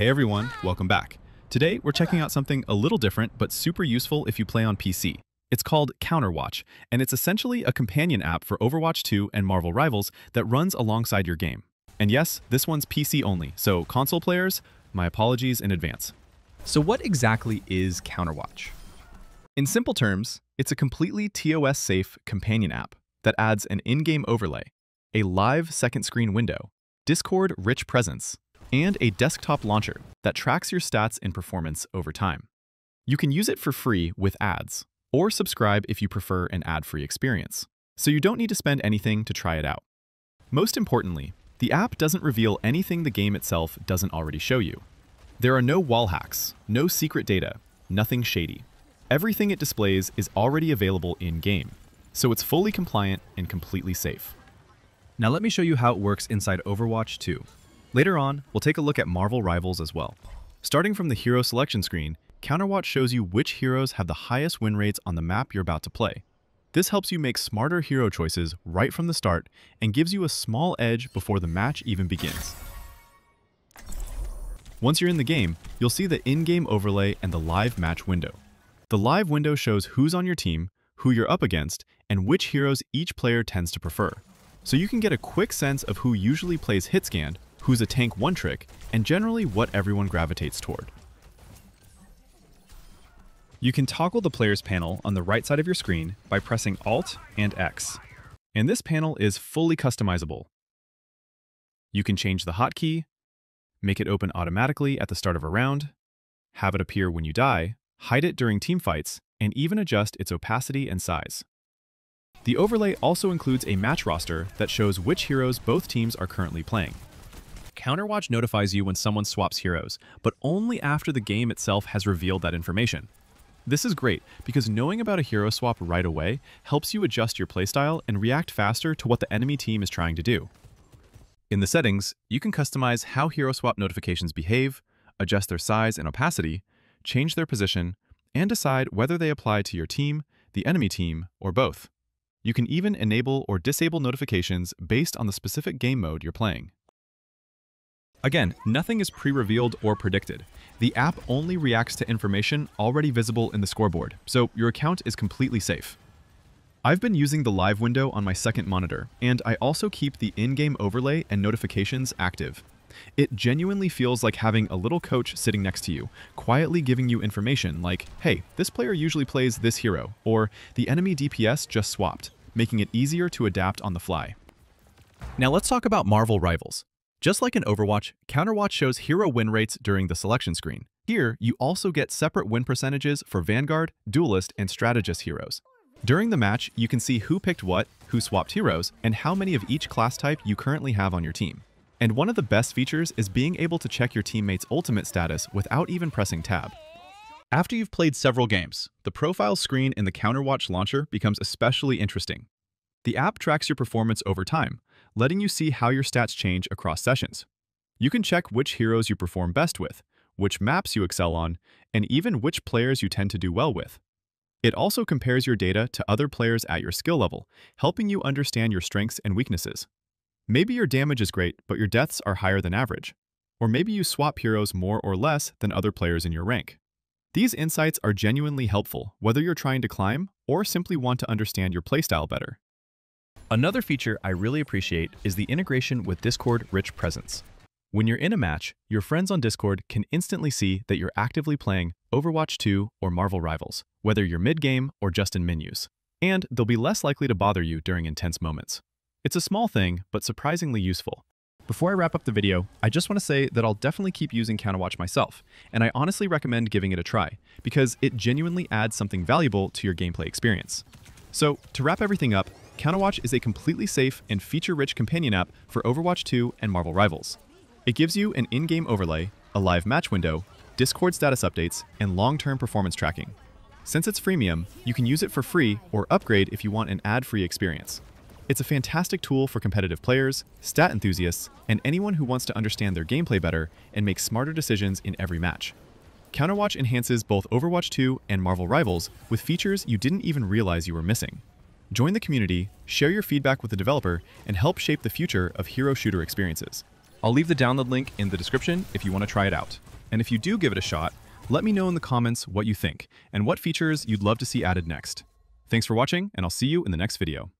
Hey everyone, welcome back. Today we're checking out something a little different but super useful if you play on PC. It's called Counterwatch, and it's essentially a companion app for Overwatch 2 and Marvel Rivals that runs alongside your game. And yes, this one's PC only, so console players, my apologies in advance. So what exactly is Counterwatch? In simple terms, it's a completely TOS-safe companion app that adds an in-game overlay, a live second screen window, Discord rich presence, and a desktop launcher that tracks your stats and performance over time. You can use it for free with ads, or subscribe if you prefer an ad-free experience, so you don't need to spend anything to try it out. Most importantly, the app doesn't reveal anything the game itself doesn't already show you. There are no wall hacks, no secret data, nothing shady. Everything it displays is already available in-game, so it's fully compliant and completely safe. Now let me show you how it works inside Overwatch 2. Later on, we'll take a look at Marvel Rivals as well. Starting from the hero selection screen, Counterwatch shows you which heroes have the highest win rates on the map you're about to play. This helps you make smarter hero choices right from the start and gives you a small edge before the match even begins. Once you're in the game, you'll see the in-game overlay and the live match window. The live window shows who's on your team, who you're up against, and which heroes each player tends to prefer. So you can get a quick sense of who usually plays hitscan who's a tank one trick, and generally what everyone gravitates toward. You can toggle the player's panel on the right side of your screen by pressing Alt and X. And this panel is fully customizable. You can change the hotkey, make it open automatically at the start of a round, have it appear when you die, hide it during teamfights, and even adjust its opacity and size. The overlay also includes a match roster that shows which heroes both teams are currently playing. Counterwatch notifies you when someone swaps heroes, but only after the game itself has revealed that information. This is great because knowing about a hero swap right away helps you adjust your playstyle and react faster to what the enemy team is trying to do. In the settings, you can customize how hero swap notifications behave, adjust their size and opacity, change their position, and decide whether they apply to your team, the enemy team, or both. You can even enable or disable notifications based on the specific game mode you're playing. Again, nothing is pre-revealed or predicted. The app only reacts to information already visible in the scoreboard, so your account is completely safe. I've been using the live window on my second monitor, and I also keep the in-game overlay and notifications active. It genuinely feels like having a little coach sitting next to you, quietly giving you information like, hey, this player usually plays this hero, or the enemy DPS just swapped, making it easier to adapt on the fly. Now let's talk about Marvel Rivals. Just like in Overwatch, Counterwatch shows hero win rates during the selection screen. Here, you also get separate win percentages for Vanguard, Duelist, and Strategist heroes. During the match, you can see who picked what, who swapped heroes, and how many of each class type you currently have on your team. And one of the best features is being able to check your teammate's ultimate status without even pressing tab. After you've played several games, the profile screen in the Counterwatch launcher becomes especially interesting. The app tracks your performance over time, letting you see how your stats change across sessions. You can check which heroes you perform best with, which maps you excel on, and even which players you tend to do well with. It also compares your data to other players at your skill level, helping you understand your strengths and weaknesses. Maybe your damage is great, but your deaths are higher than average. Or maybe you swap heroes more or less than other players in your rank. These insights are genuinely helpful, whether you're trying to climb or simply want to understand your playstyle better. Another feature I really appreciate is the integration with Discord Rich Presence. When you're in a match, your friends on Discord can instantly see that you're actively playing Overwatch 2 or Marvel Rivals, whether you're mid-game or just in menus. And they'll be less likely to bother you during intense moments. It's a small thing, but surprisingly useful. Before I wrap up the video, I just want to say that I'll definitely keep using Counterwatch myself, and I honestly recommend giving it a try, because it genuinely adds something valuable to your gameplay experience. So, to wrap everything up, Counterwatch is a completely safe and feature-rich companion app for Overwatch 2 and Marvel Rivals. It gives you an in-game overlay, a live match window, Discord status updates, and long-term performance tracking. Since it's freemium, you can use it for free or upgrade if you want an ad-free experience. It's a fantastic tool for competitive players, stat enthusiasts, and anyone who wants to understand their gameplay better and make smarter decisions in every match. Counterwatch enhances both Overwatch 2 and Marvel Rivals with features you didn't even realize you were missing. Join the community, share your feedback with the developer, and help shape the future of hero shooter experiences. I'll leave the download link in the description if you want to try it out. And if you do give it a shot, let me know in the comments what you think and what features you'd love to see added next. Thanks for watching, and I'll see you in the next video.